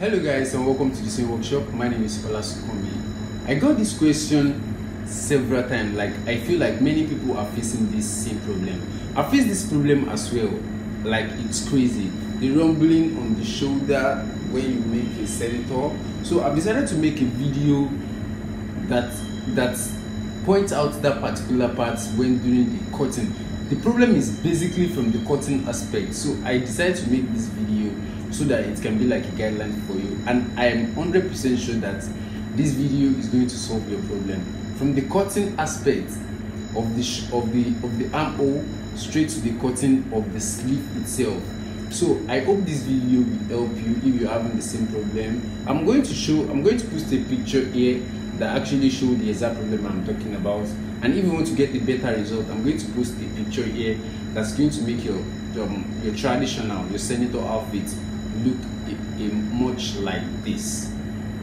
Hello guys and welcome to the Sewing Workshop. My name is Ola Sukombi. I got this question several times. Like I feel like many people are facing this same problem. I face this problem as well. Like it's crazy. The rumbling on the shoulder when you make a senator. So I've decided to make a video that that points out that particular part when doing the cutting. The problem is basically from the cutting aspect. So I decided to make this video so that it can be like a guideline for you. And i am 100% sure that this video is going to solve your problem. From the cutting aspect of the of the of the armhole straight to the cutting of the sleeve itself. So i hope this video will help you if you're having the same problem. I'm going to show i'm going to post a picture here that actually show the exact problem i'm talking about. And if you want to get a better result i'm going to post a picture here that's going to make your um, your traditional your senator outfit look a, a much like this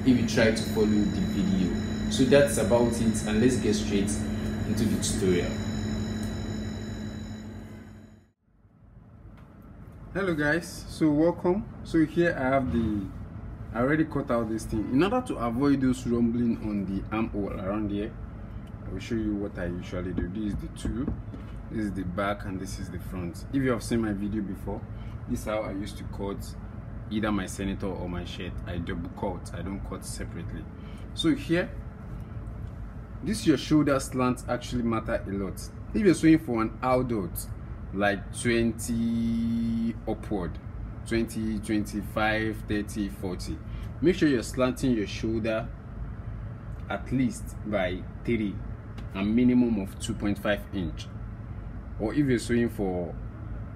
if you try to follow the video. So that's about it and let's get straight into the tutorial. Hello guys. So welcome. So here i have the i already cut out this thing. In order to avoid those rumbling on the armhole around here i will show you what i usually do. This is the two this is the back and this is the front. If you have seen my video before this is how i used to cut either my senator or my shirt i double cut i don't cut separately. So here this your shoulder slant actually matter a lot. If you're sewing for an adult like 20 upward 20 25 30 40 make sure you're slanting your shoulder at least by 3 a minimum of 2.5 inch. Or if you're sewing for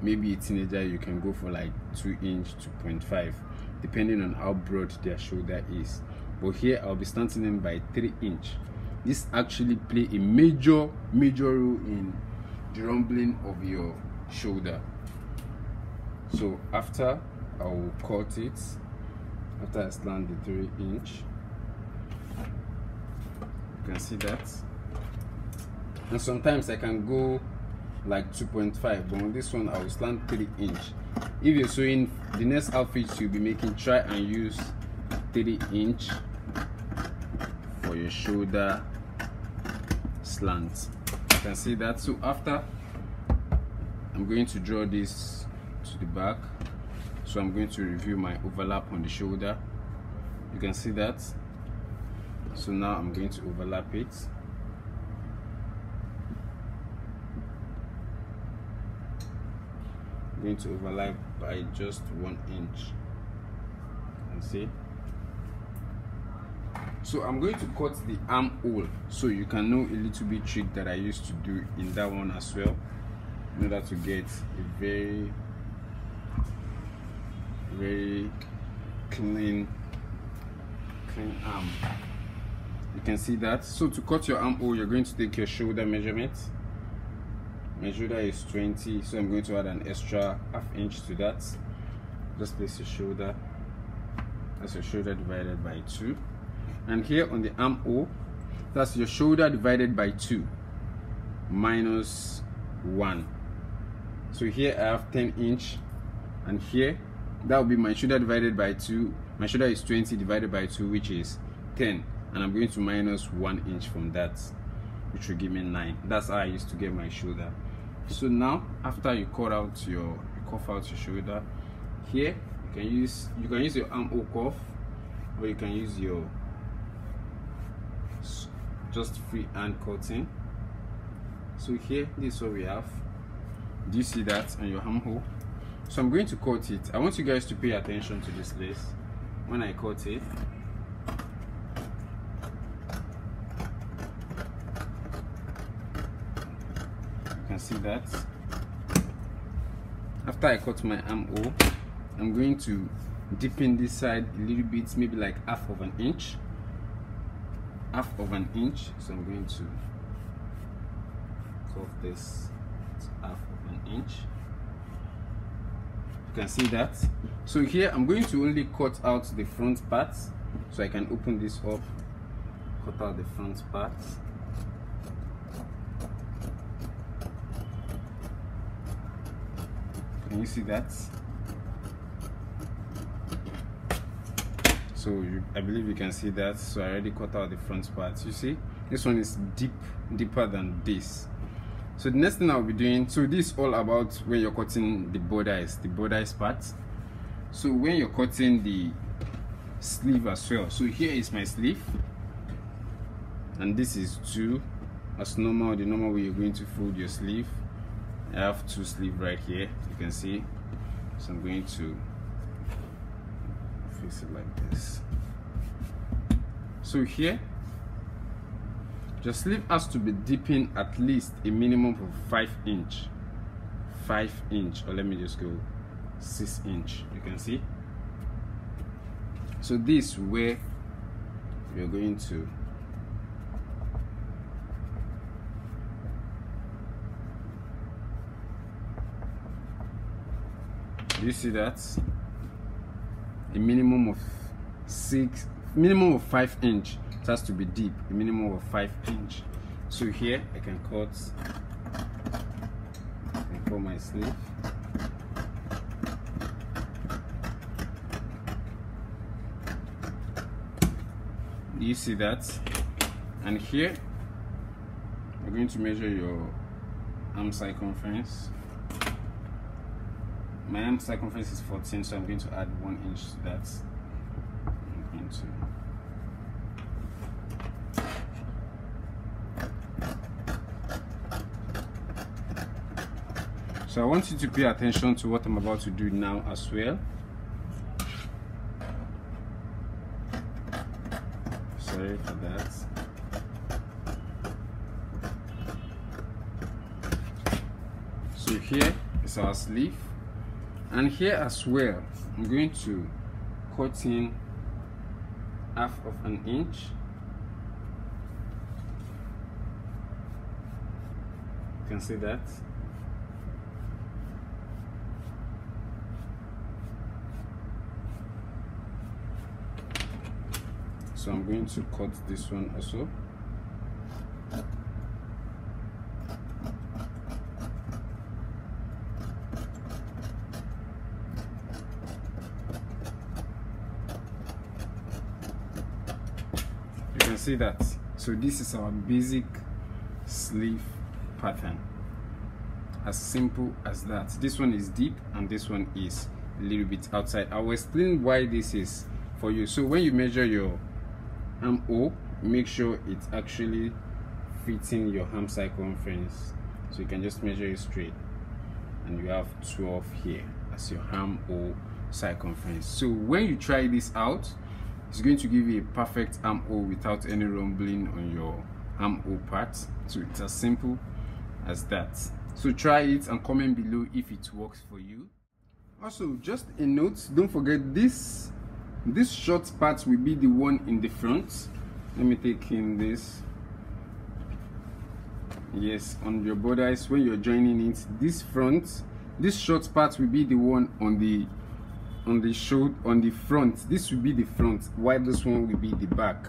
maybe a teenager you can go for like 2 inch 2.5 depending on how broad their shoulder is. But here i'll be slanting them by 3 inch. This actually play a major major role in the rumbling of your shoulder. So after i will cut it after i slant the 3 inch you can see that. And sometimes i can go like 2.5 but on this one i will slant 3 inch. If you're sewing the next outfit you'll be making try and use 3 inch for your shoulder slant. You can see that. So after i'm going to draw this to the back. So i'm going to review my overlap on the shoulder. You can see that. So now i'm going to overlap it going to overlap by just one inch. And see? So i'm going to cut the armhole so you can know a little bit trick that i used to do in that one as well in order to get a very very clean clean arm. You can see that? So to cut your armhole you're going to take your shoulder measurement my shoulder is 20 so i'm going to add an extra half inch to that. Just place your shoulder that's your shoulder divided by 2 and here on the armhole that's your shoulder divided by 2 minus 1 so here i have 10 inch and here that will be my shoulder divided by 2 my shoulder is 20 divided by 2 which is 10 and i'm going to minus 1 inch from that which will give me 9 that's how i used to get my shoulder so now after you cut out your you cuff out your shoulder here you can use you can use your armhole cuff or you can use your just free hand cutting. So here this is what we have. Do you see that on your armhole? So i'm going to cut it. I want you guys to pay attention to this lace when i cut it can see that. After I cut my armhole I'm going to deepen this side a little bit maybe like half of an inch. Half of an inch. So I'm going to cut this half of an inch. You can see that. So here I'm going to only cut out the front part so I can open this up cut out the front part Can you see that? so you, I believe you can see that. So I already cut out the front part. You see this one is deep deeper than this. So the next thing I'll be doing so this is all about when you're cutting the bodice the bodice part. So when you're cutting the sleeve as well so here is my sleeve. And this is two as normal the normal way you're going to fold your sleeve I have two sleeve right here. You can see. So I'm going to fix it like this. So here your sleeve has to be dipping at least a minimum of 5 inch. 5 inch or let me just go 6 inch. You can see. So this where we're going to do you see that? A minimum of six minimum of five inch. It has to be deep. A minimum of five inch. So here i can cut and cut my sleeve. You see that? And here we're going to measure your arm circumference my arm circumference is 14 so I'm going to add one inch to that. So I want you to pay attention to what I'm about to do now as well. Sorry for that. So here is our sleeve and here as well I'm going to cut in half of an inch. You can see that. So I'm going to cut this one also can see that so this is our basic sleeve pattern as simple as that this one is deep and this one is a little bit outside i will explain why this is for you so when you measure your armhole, make sure it's actually fitting your arm circumference. So you can just measure it straight. And you have 12 here as your arm O circumference. So when you try this out, it's going to give you a perfect armhole without any rumbling on your armhole part. So it's as simple as that. So try it and comment below if it works for you. Also, just a note, don't forget this this short part will be the one in the front let me take in this yes on your bodice when you're joining it this front this short part will be the one on the on the shoulder on the front. This will be the front while this one will be the back.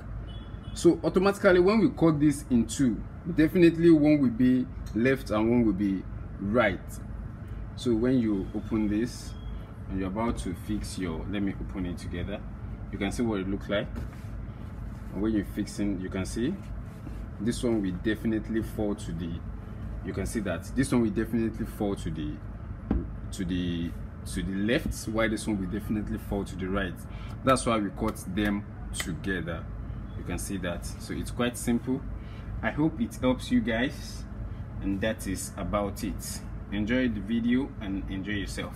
So automatically when we cut this in two definitely one will be left and one will be right. So when you open this and you're about to fix your let me open it together. You can see what it looks like. And when you're fixing you can see this one will definitely fall to the you can see that this one will definitely fall to the to the to the left while this one will definitely fall to the right. That's why we cut them together. You can see that. So it's quite simple. I hope it helps you guys and that is about it. Enjoy the video and enjoy yourself